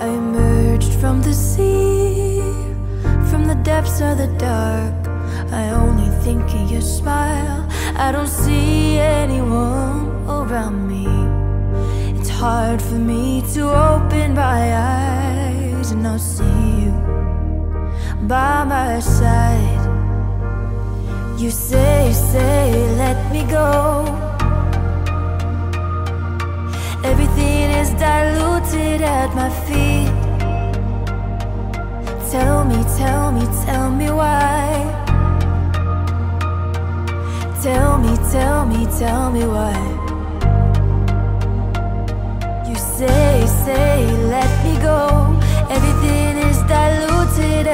I emerged from the sea, from the depths of the dark. I only think of your smile. I don't see anyone around me. It's hard for me to open my eyes and not see you by my side. You say, say, let me go. Everything is diluted at my feet. Tell me, tell me, tell me why. Tell me, tell me, tell me why. You say, say, let me go. Everything is diluted